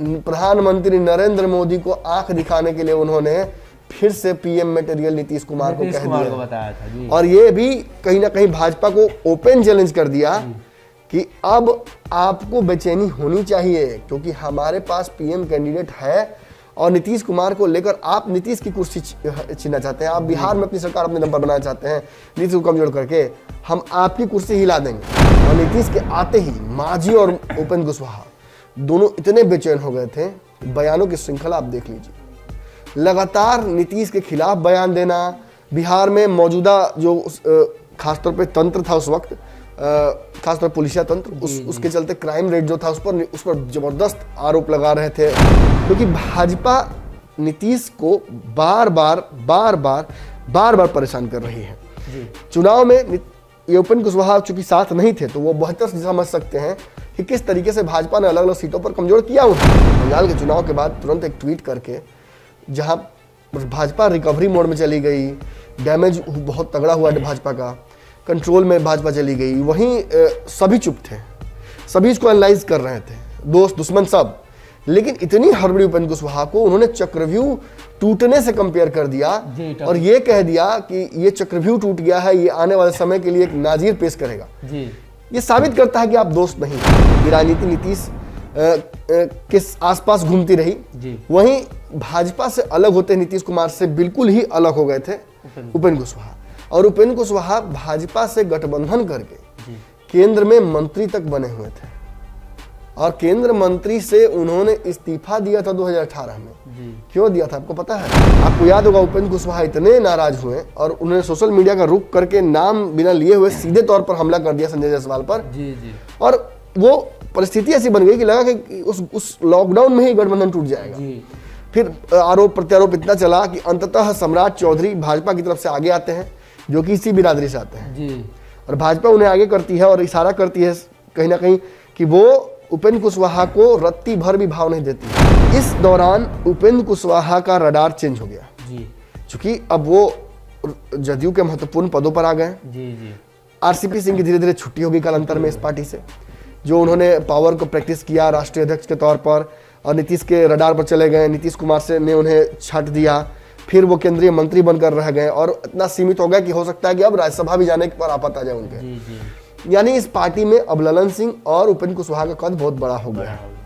प्रधानमंत्री नरेंद्र मोदी को आँख दिखाने के लिए उन्होंने फिर से पीएम मटेरियल नीतीश कुमार को कह दिया। को बताया था और ये भी कहीं ना कहीं भाजपा को ओपन चैलेंज कर दिया कि अब आपको बेचैनी होनी चाहिए क्योंकि हमारे पास पीएम कैंडिडेट है और नीतीश कुमार को लेकर आप नीतीश की कुर्सी छीनना चाहते हैं। आप बिहार में अपनी सरकार अपने नंबर बनाना चाहते हैं नीतीश को कमज़ोर करके हम आपकी कुर्सी हिला देंगे। और नीतीश के आते ही मांझी और उपेंद्र कुशवाहा दोनों इतने बेचैन हो गए थे बयानों की श्रृंखला आप देख लीजिए। लगातार नीतीश के खिलाफ बयान देना बिहार में मौजूदा जो खासतौर पे तंत्र था उस वक्त खासतौर पुलिसिया तंत्र उस उसके चलते क्राइम रेट जो था उस पर उस पर ज़बरदस्त आरोप लगा रहे थे। क्योंकि भाजपा नीतीश को बार बार बार बार बार बार परेशान कर रही है। चुनाव में नि- ये उपेंद्र कुशवाहा चूँकि साथ नहीं थे तो वो बेहतर समझ सकते हैं कि किस तरीके से भाजपा ने अलग अलग सीटों पर कमज़ोर किया उन्हें बंगाल के चुनाव के बाद तुरंत एक ट्वीट करके, जहाँ भाजपा रिकवरी मोड में चली गई डैमेज बहुत तगड़ा हुआ भाजपा का कंट्रोल में भाजपा चली गई, वहीं सभी चुप थे। सभी इसको एनालाइज कर रहे थे। दोस्त, दुश्मन सब। लेकिन इतनी हड़बड़ी उपेंद्र कुशवाहा को उन्होंने चक्रव्यूह टूटने से कंपेयर कर दिया और ये कह दिया कि ये चक्रव्यूह टूट गया है ये आने वाले समय के लिए एक नाजीर पेश करेगा। जी। ये साबित करता है कि आप दोस्त नहीं ये राजनीति नीतीश के आसपास घूमती रही जी। वहीं भाजपा से अलग होते नीतीश कुमार से बिल्कुल ही अलग हो गए थे उपेंद्र कुशवाहा। और उपेंद्र कुशवाहा भाजपा से गठबंधन करके केंद्र में मंत्री तक बने हुए थे। और केंद्र मंत्री से उन्होंने इस्तीफा दिया था 2018 में। जी। क्यों दिया था आपको पता है? आपको याद होगा उपेंद्र कुशवाहा इतने नाराज़ हुए और उन्होंने सोशल मीडिया का रुख करके नाम बिना लिए हुए सीधे तौर पर हमला कर दिया संजय जायसवाल पर। जी जी। और वो परिस्थिति ऐसी बन गई कि लगा कि उस उस लॉकडाउन में ही गठबंधन टूट जाएगा। जी। फिर आरोप प्रत्यारोप इतना चला कि अंततः सम्राट चौधरी भाजपा की तरफ़ से आगे आते हैं जो कि इसी बिरादरी से आते हैं। जी। और भाजपा उन्हें आगे करती है और इशारा करती है कहीं ना कहीं कि वो उपेंद्र कुशवाहा को रत्ती भर भी भाव नहीं देती। इस दौरान उपेंद्र कुशवाहा का रडार चेंज हो गया। जी। क्योंकि अब वो जदयू के महत्वपूर्ण पदों पर आ गए जी जी। आरसीपी सिंह की धीरे धीरे छुट्टी होगी कालांतर में इस पार्टी से जो उन्होंने पावर को प्रैक्टिस किया राष्ट्रीय अध्यक्ष के तौर पर और नीतीश के रडार पर चले गए। नीतीश कुमार से ने उन्हें छट दिया। फिर वो केंद्रीय मंत्री बनकर रह गए और इतना सीमित हो गया कि हो सकता है कि अब राज्यसभा भी जाने पर आपत आ जाए उनके। जी जी। यानी इस पार्टी में अब ललन सिंह और उपेन्द्र कुशवाहा का कद बहुत बड़ा हो गया। है